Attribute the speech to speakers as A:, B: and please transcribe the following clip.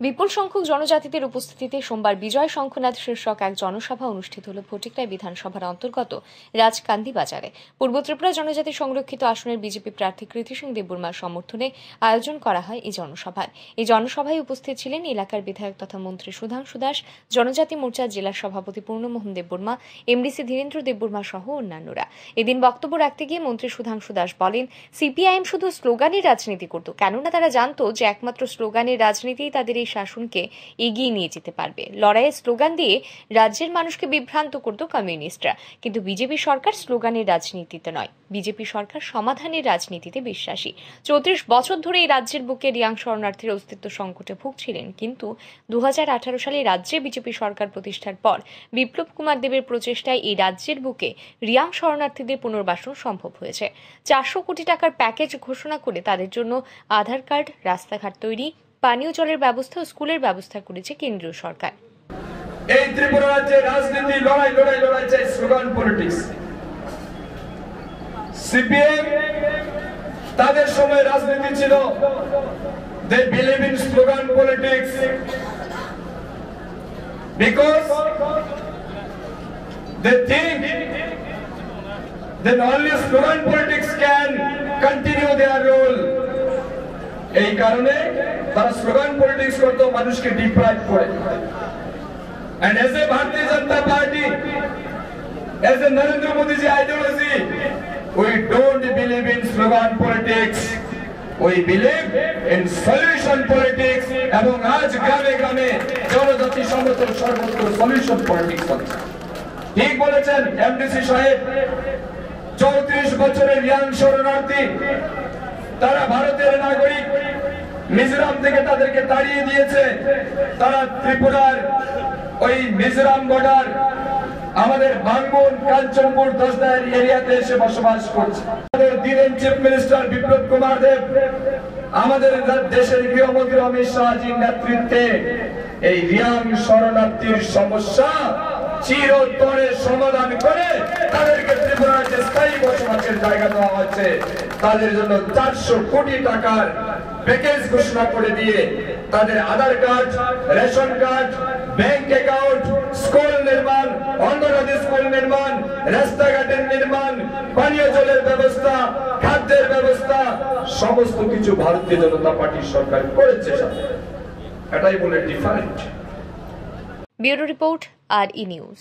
A: বিপুল সংখ্যক জনজাতিদের উপস্থিতিতে সোমবার বিজয় শঙ্খনাথ শীর্ষক এক জনসভা অনুষ্ঠিত হল ফটিকরায় বিধানসভার অন্তর্গত রাজকান্দি বাজারে। পূর্ব ত্রিপুরা জনজাতি সংরক্ষিত আসনের বিজেপি প্রার্থী কৃতি সিং দেববর্মার সমর্থনে আয়োজন করা হয় এই জনসভার এই জনসভায় উপস্থিত ছিলেন এলাকার বিধায়ক তথা মন্ত্রী সুধাংশু দাস, জনজাতি মোর্চার জেলা সভাপতি পূর্ণমোহন দেববর্মা, এমডিসি ধীরেন্দ্র দেববর্মা সহ অন্যান্যরা। এদিন বক্তব্য রাখতে গিয়ে মন্ত্রী সুধাংশু দাস বলেন, সিপিআইএম শুধু স্লোগানের রাজনীতি করত। কেননা তারা জানত যে একমাত্র স্লোগানের রাজনীতিই তাদের এই শাসনকে এগিয়ে নিয়ে যেতে পারবে। লড়াইয়ের স্লোগান দিয়ে রাজ্যের মানুষকে বিভ্রান্ত করত কমিউনিস্টরা। কিন্তু বিজেপি সরকার স্লোগানের রাজনীতিতে নয়। বিজেপি সরকার সমাধানের রাজনীতিতে বিশ্বাসী। চৌত্রিশ বছর ধরে এই রাজ্যের বুকে রিয়াং শরণার্থীর অস্তিত্ব সংকটে ভুগছিলেন। কিন্তু দু হাজার আঠারো সালে রাজ্যে বিজেপি সরকার প্রতিষ্ঠার পর বিপ্লব কুমার দেবের প্রচেষ্টায় এই রাজ্যের বুকে রিয়াং শরণার্থীদের পুনর্বাসন সম্ভব হয়েছে। চারশো কোটি টাকার প্যাকেজ ঘোষণা করে তাদের জন্য আধার কার্ড, রাস্তাঘাট তৈরি পানীয় জলের ব্যবস্থা ও স্কুলের ব্যবস্থা করেছে কেন্দ্রীয় সরকার।
B: এই ত্রিপুরা রাজ্যে রাজনীতি, লড়াই লড়াই লড়াই চাই স্লোগান পলিটিক্স। সিপিএম তাদের সময় রাজনীতি ছিল। They believe in slogan politics because they think then only slogan politics can continue their role এই কারণে তারা স্লোগান পলিটিক্স করতো, মানুষকে ডিপ্রাইভ করে। আজ গ্রামে গ্রামে জনজাতি সর্বত্র সলিউশন পলিটিক্স ঠিক বলেছেন এমডিসি সাহেব, চৌত্রিশ বছরের রিয়াং শরণার্থী তারা ভারতের নাগরিক। মিজোরাম থেকে তাদেরকে তাড়িয়ে দিয়েছে। তারা ত্রিপুরার ওই মিজোরাম বর্ডার আমাদের বাঙ্গুন কাঞ্চনপুর দশদার এরিয়াতে এসে বসবাস করছে। আমাদের দিলেন চিফ মিনিস্টার বিপ্লব কুমার দেব। আমাদের দেশের গৃহমন্ত্রী অমিত শাহজির নেতৃত্বে এই রিয়াং শরণার্থীর সমস্যা চিরতরে সমাধান করে বসবাসের জায়গা দেওয়া হচ্ছে তাদের জন্য চারশো কোটি টাকার প্যাকেজ ঘোষণা করে দিয়ে তাদের Aadhaar card, ration card bank account school নির্মাণ স্কুল নির্মাণ, রাস্তাঘাটের নির্মাণ, পানীয় জলের ব্যবস্থা, খাদ্যের ব্যবস্থা, সমস্ত কিছু ভারতীয় জনতা পার্টির সরকার করেছে এটাই বলে ডিফারেন্ট
A: ব্যুরো রিপোর্ট, আর ই নিউজ।